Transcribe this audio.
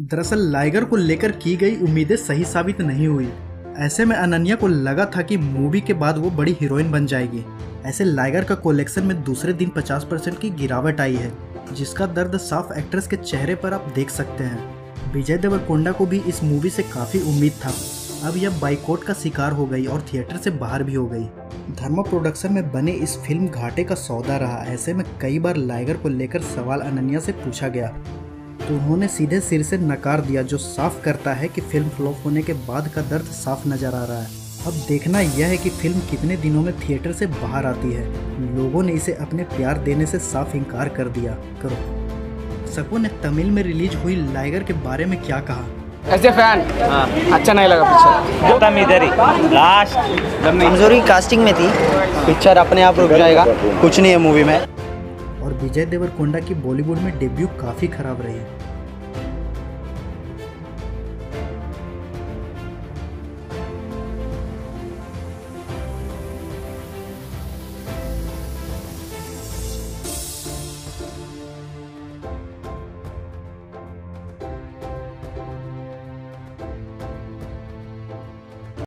दरअसल लाइगर को लेकर की गई उम्मीदें सही साबित नहीं हुई। ऐसे में अनन्या को लगा था कि मूवी के बाद वो बड़ी हीरोइन बन जाएगी। ऐसे लाइगर का कलेक्शन में दूसरे दिन 50 परसेंट की गिरावट आई है, जिसका दर्द साफ़ एक्ट्रेस के चेहरे पर आप देख सकते हैं। विजय देवरकोंडा को भी इस मूवी से काफ़ी उम्मीद था। अब यह बाइकोट का शिकार हो गई और थिएटर से बाहर भी हो गई। धर्मा प्रोडक्शन में बने इस फ़िल्म घाटे का सौदा रहा। ऐसे में कई बार लाइगर को लेकर सवाल अनन्या से पूछा गया तो उन्होंने सीधे सिर से नकार दिया जो साफ़ करता है कि फ़िल्म फ्लॉप होने के बाद का दर्द साफ़ नज़र आ रहा है। अब देखना यह है कि फ़िल्म कितने दिनों में थिएटर से बाहर आती है। लोगों ने इसे अपने प्यार देने से साफ़ इनकार कर दिया। करो। सबो ने तमिल में रिलीज़ हुई लाइगर के बारे में क्या कहा? A fan? अच्छा नहीं लगा पिक्चर। खत्म इधर ही। लास्ट कमज़ोरी कास्टिंग में थी पिक्चर अपने आप रुक जाएगा। कुछ नहीं है मूवी में। और विजय देवरकोंडा की बॉलीवुड में डेब्यू काफ़ी खराब रही।